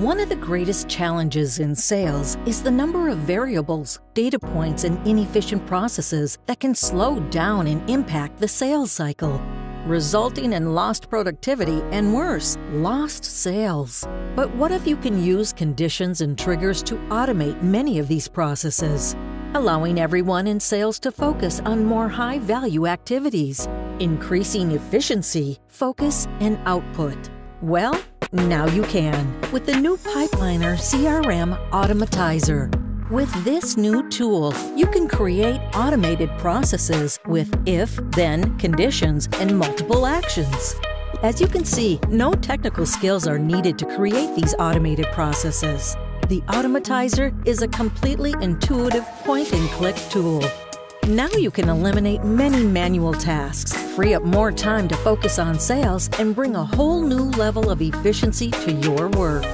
One of the greatest challenges in sales is the number of variables, data points, and inefficient processes that can slow down and impact the sales cycle, resulting in lost productivity and worse, lost sales. But what if you can use conditions and triggers to automate many of these processes, allowing everyone in sales to focus on more high value activities, increasing efficiency, focus, and output? Well, now you can with the new Pipeliner CRM Automatizer. With this new tool, you can create automated processes with if then conditions and multiple actions. As you can see, no technical skills are needed to create these automated processes. The Automatizer is a completely intuitive point and click tool. Now you can eliminate many manual tasks, free up more time to focus on sales, and bring a whole new level of efficiency to your work.